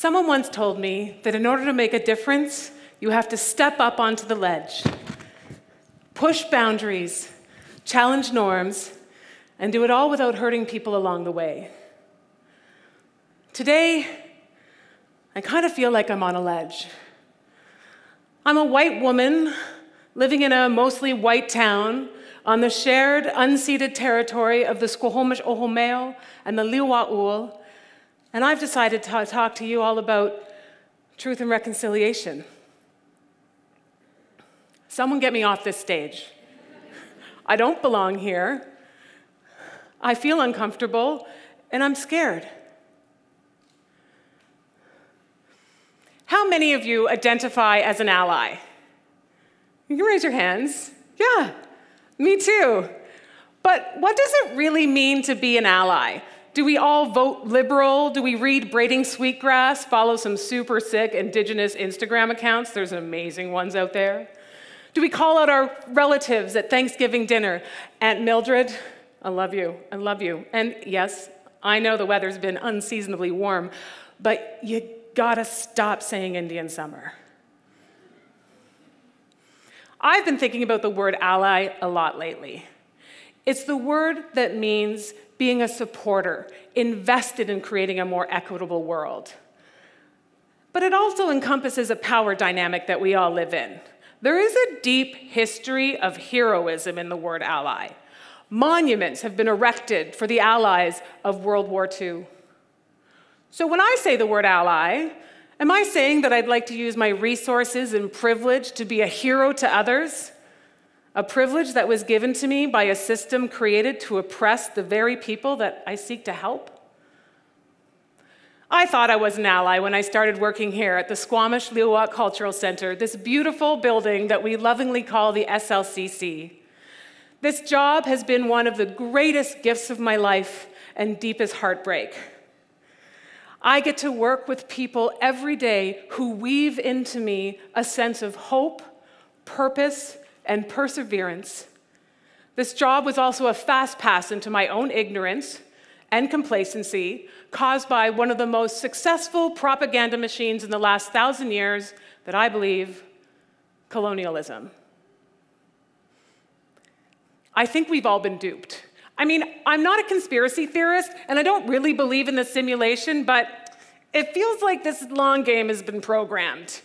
Someone once told me that in order to make a difference, you have to step up onto the ledge, push boundaries, challenge norms, and do it all without hurting people along the way. Today, I kind of feel like I'm on a ledge. I'm a white woman living in a mostly white town on the shared, unceded territory of the Squamish Ohomeo and the Lilwat7ul, and I've decided to talk to you all about truth and reconciliation. Someone get me off this stage. I don't belong here. I feel uncomfortable, and I'm scared. How many of you identify as an ally? You can raise your hands. Yeah, me too. But what does it really mean to be an ally? Do we all vote liberal? Do we read Braiding Sweetgrass, follow some super sick indigenous Instagram accounts? There's amazing ones out there. Do we call out our relatives at Thanksgiving dinner? Aunt Mildred, I love you, I love you. And yes, I know the weather's been unseasonably warm, but you gotta stop saying Indian summer. I've been thinking about the word ally a lot lately. It's the word that means being a supporter, invested in creating a more equitable world. But it also encompasses a power dynamic that we all live in. There is a deep history of heroism in the word ally. Monuments have been erected for the allies of World War II. So when I say the word ally, am I saying that I'd like to use my resources and privilege to be a hero to others? A privilege that was given to me by a system created to oppress the very people that I seek to help? I thought I was an ally when I started working here at the Squamish Lilwat Cultural Center, this beautiful building that we lovingly call the SLCC. This job has been one of the greatest gifts of my life and deepest heartbreak. I get to work with people every day who weave into me a sense of hope, purpose, and perseverance. This job was also a fast pass into my own ignorance and complacency caused by one of the most successful propaganda machines in the last thousand years that I believe colonialism. I think we've all been duped. I mean, I'm not a conspiracy theorist, and I don't really believe in the simulation, but it feels like this long game has been programmed.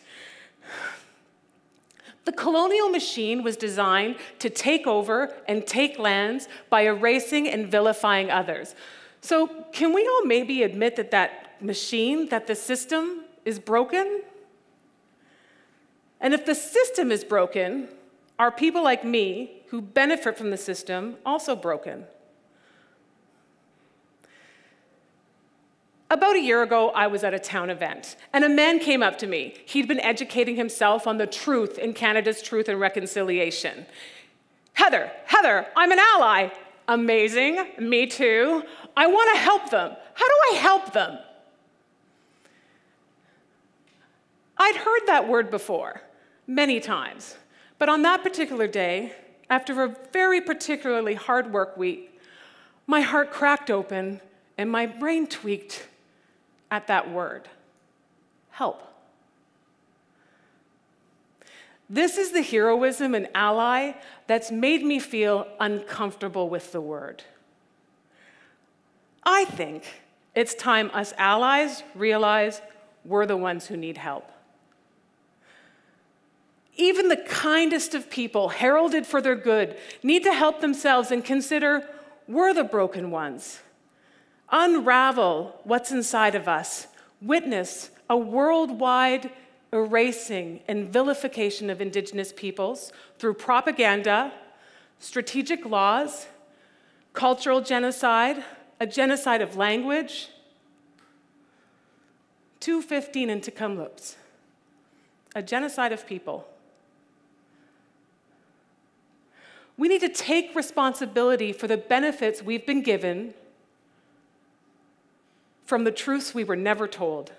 The colonial machine was designed to take over and take lands by erasing and vilifying others. So, can we all maybe admit that that machine, that the system is broken? And if the system is broken, are people like me who benefit from the system also broken? About a year ago, I was at a town event, and a man came up to me. He'd been educating himself on the truth in Canada's Truth and Reconciliation. Heather, Heather, I'm an ally. Amazing, me too. I want to help them. How do I help them? I'd heard that word before, many times, but on that particular day, after a very particularly hard work week, my heart cracked open and my brain tweaked at that word help. This is the heroism and ally that's made me feel uncomfortable with the word. I think it's time us allies realize we're the ones who need help. Even the kindest of people, heralded for their good, need to help themselves and consider we're the broken ones unravel what's inside of us, witness a worldwide erasing and vilification of Indigenous peoples through propaganda, strategic laws, cultural genocide, a genocide of language, 215 in Tk'emlúps, a genocide of people. We need to take responsibility for the benefits we've been given from the truths we were never told.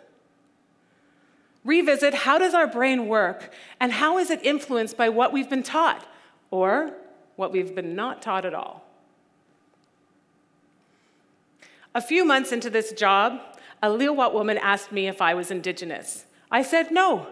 Revisit how does our brain work and how is it influenced by what we've been taught or what we've been not taught at all. A few months into this job, a Lilwat woman asked me if I was Indigenous. I said, no.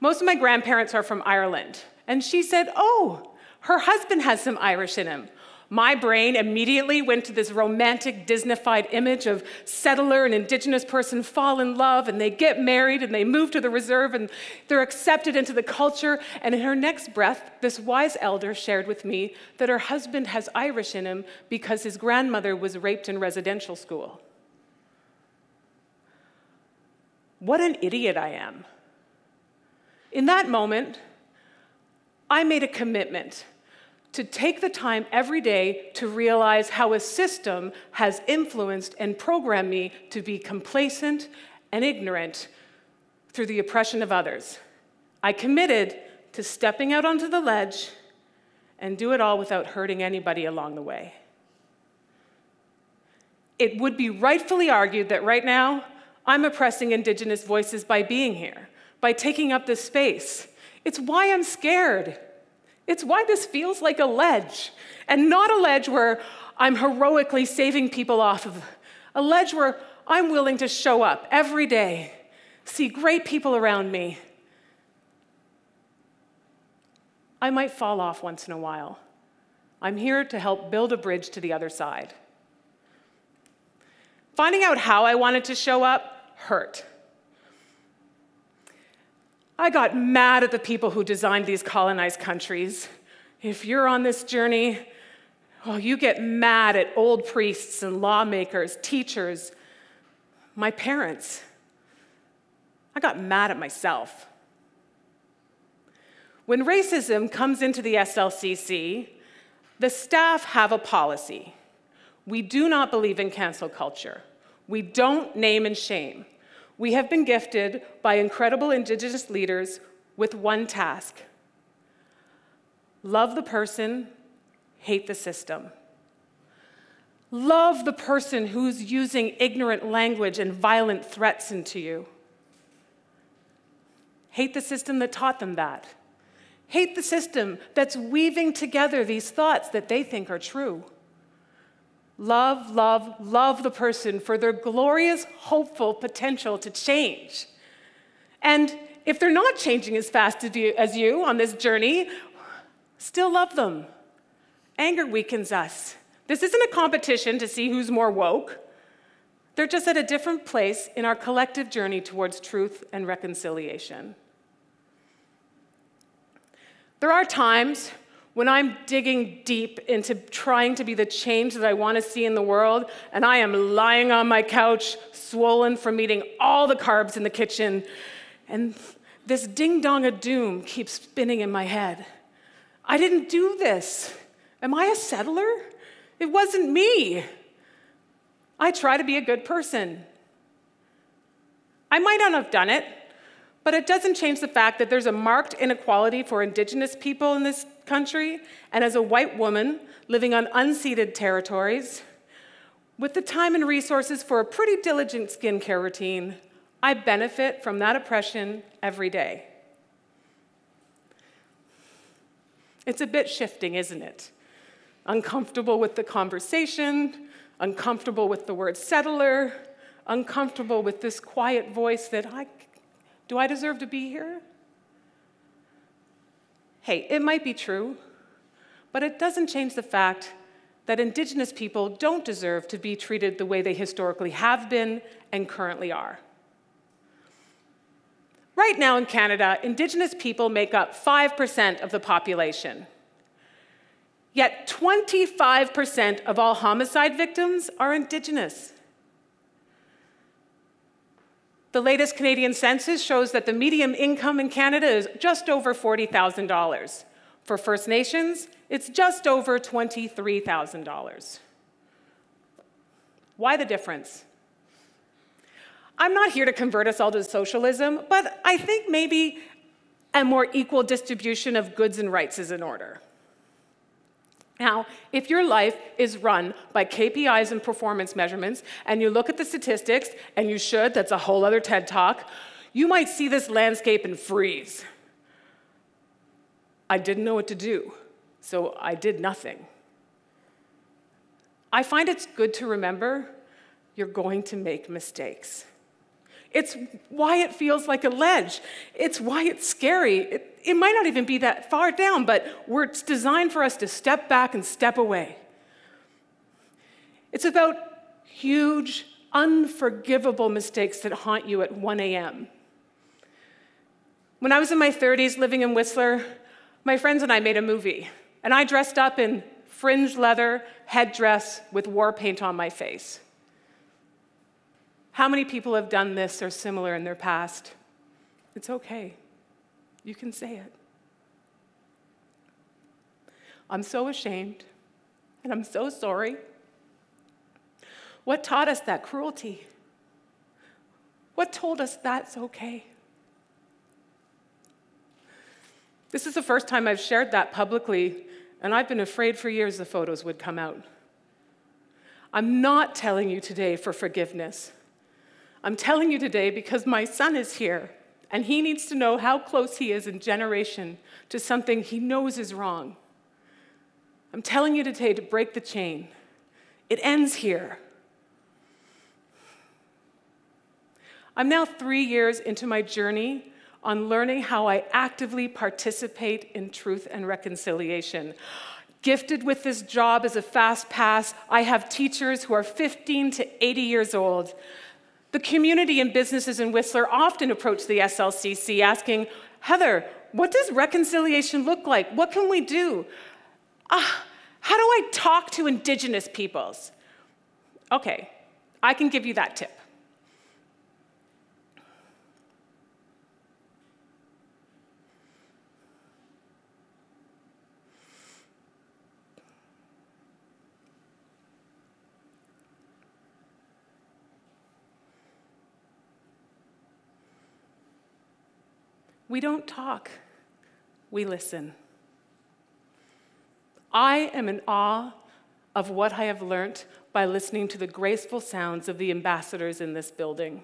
Most of my grandparents are from Ireland. And she said, oh, her husband has some Irish in him. My brain immediately went to this romantic, Disneyfied image of settler and indigenous person fall in love and they get married and they move to the reserve and they're accepted into the culture. And in her next breath, this wise elder shared with me that her husband has Irish in him because his grandmother was raped in residential school. What an idiot I am. In that moment, I made a commitment to take the time every day to realize how a system has influenced and programmed me to be complacent and ignorant through the oppression of others. I committed to stepping out onto the ledge and do it all without hurting anybody along the way. It would be rightfully argued that right now I'm oppressing Indigenous voices by being here, by taking up this space. It's why I'm scared. It's why this feels like a ledge, and not a ledge where I'm heroically saving people off of, a ledge where I'm willing to show up every day, see great people around me. I might fall off once in a while. I'm here to help build a bridge to the other side. Finding out how I wanted to show up hurt. I got mad at the people who designed these colonized countries. If you're on this journey, oh, you get mad at old priests and lawmakers, teachers, my parents. I got mad at myself. When racism comes into the SLCC, the staff have a policy. We do not believe in cancel culture. We don't name and shame we have been gifted by incredible Indigenous leaders with one task love the person, hate the system. Love the person who's using ignorant language and violent threats into you. Hate the system that taught them that. Hate the system that's weaving together these thoughts that they think are true. Love, love, love the person for their glorious, hopeful potential to change. And if they're not changing as fast as you on this journey, still love them. Anger weakens us. This isn't a competition to see who's more woke. They're just at a different place in our collective journey towards truth and reconciliation. There are times when I'm digging deep into trying to be the change that I want to see in the world, and I am lying on my couch, swollen from eating all the carbs in the kitchen, and this ding dong of doom keeps spinning in my head. I didn't do this. Am I a settler? It wasn't me. I try to be a good person. I might not have done it, but it doesn't change the fact that there's a marked inequality for Indigenous people in this country, and as a white woman living on unceded territories, with the time and resources for a pretty diligent skincare routine, I benefit from that oppression every day. It's a bit shifting, isn't it? Uncomfortable with the conversation, uncomfortable with the word settler, uncomfortable with this quiet voice that I do I deserve to be here? Hey, it might be true, but it doesn't change the fact that Indigenous people don't deserve to be treated the way they historically have been and currently are. Right now in Canada, Indigenous people make up 5% of the population. Yet 25% of all homicide victims are Indigenous. The latest Canadian census shows that the median income in Canada is just over $40,000. For First Nations, it's just over $23,000. Why the difference? I'm not here to convert us all to socialism, but I think maybe a more equal distribution of goods and rights is in order. Now, if your life is run by KPIs and performance measurements, and you look at the statistics, and you should, that's a whole other TED talk, you might see this landscape and freeze. I didn't know what to do, so I did nothing. I find it's good to remember you're going to make mistakes. It's why it feels like a ledge. It's why it's scary. It, it might not even be that far down, but it's designed for us to step back and step away. It's about huge, unforgivable mistakes that haunt you at 1 a.m. When I was in my 30s living in Whistler, my friends and I made a movie, and I dressed up in fringe leather, headdress with war paint on my face. How many people have done this or similar in their past? It's okay. You can say it. I'm so ashamed, and I'm so sorry. What taught us that cruelty? What told us that's okay? This is the first time I've shared that publicly, and I've been afraid for years the photos would come out. I'm not telling you today for forgiveness. I'm telling you today because my son is here, and he needs to know how close he is in generation to something he knows is wrong. I'm telling you today to break the chain. It ends here. I'm now three years into my journey on learning how I actively participate in truth and reconciliation. Gifted with this job as a fast pass, I have teachers who are 15 to 80 years old. The community and businesses in Whistler often approach the SLCC asking, Heather, what does reconciliation look like? What can we do? Uh, how do I talk to Indigenous peoples? Okay, I can give you that tip. We don't talk, we listen. I am in awe of what I have learned by listening to the graceful sounds of the ambassadors in this building.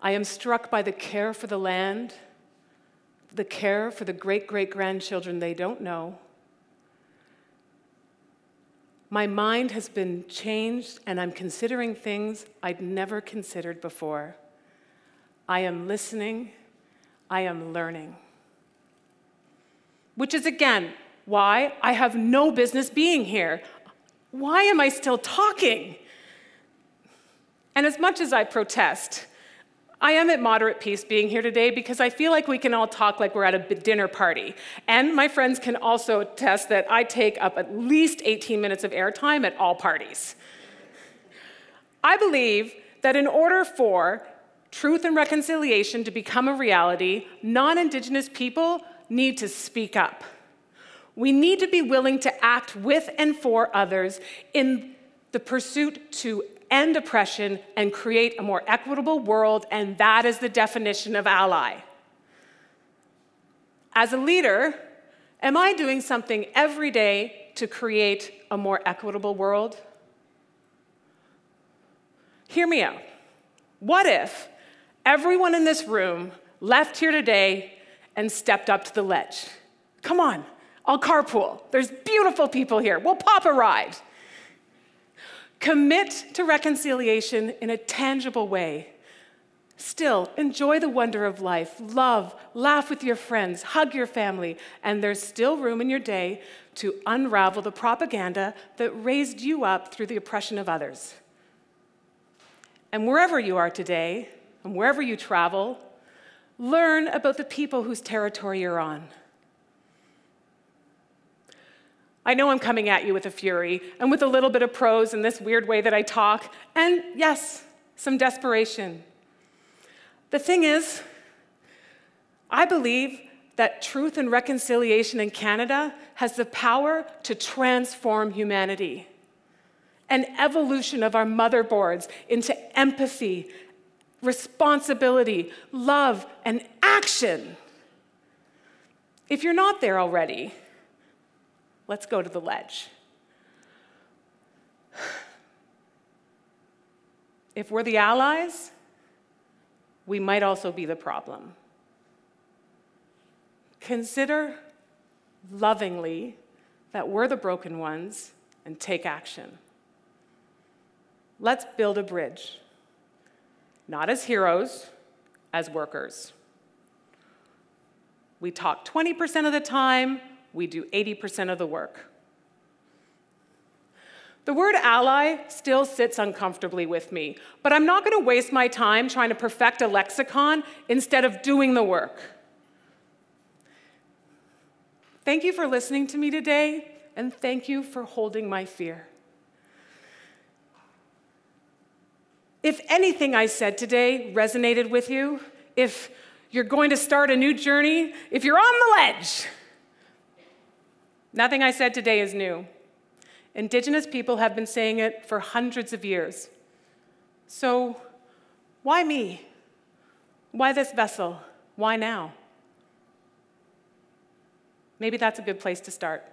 I am struck by the care for the land, the care for the great great grandchildren they don't know. My mind has been changed, and I'm considering things I'd never considered before. I am listening, I am learning. Which is again why I have no business being here. Why am I still talking? And as much as I protest, I am at moderate peace being here today because I feel like we can all talk like we're at a dinner party. And my friends can also attest that I take up at least 18 minutes of airtime at all parties. I believe that in order for truth and reconciliation to become a reality, non Indigenous people need to speak up. We need to be willing to act with and for others in the pursuit to end oppression and create a more equitable world, and that is the definition of ally. As a leader, am I doing something every day to create a more equitable world? Hear me out. What if everyone in this room left here today and stepped up to the ledge. Come on, I'll carpool. There's beautiful people here. We'll pop a ride. Commit to reconciliation in a tangible way. Still, enjoy the wonder of life, love, laugh with your friends, hug your family, and there's still room in your day to unravel the propaganda that raised you up through the oppression of others. And wherever you are today, and wherever you travel, learn about the people whose territory you're on. I know I'm coming at you with a fury and with a little bit of prose in this weird way that I talk, and yes, some desperation. The thing is, I believe that truth and reconciliation in Canada has the power to transform humanity. An evolution of our motherboards into empathy responsibility, love, and action. If you're not there already, let's go to the ledge. If we're the allies, we might also be the problem. Consider lovingly that we're the broken ones and take action. Let's build a bridge not as heroes, as workers. We talk 20% of the time, we do 80% of the work. The word ally still sits uncomfortably with me, but I'm not going to waste my time trying to perfect a lexicon instead of doing the work. Thank you for listening to me today, and thank you for holding my fear. If anything I said today resonated with you, if you're going to start a new journey, if you're on the ledge, nothing I said today is new. Indigenous people have been saying it for hundreds of years. So, why me? Why this vessel? Why now? Maybe that's a good place to start.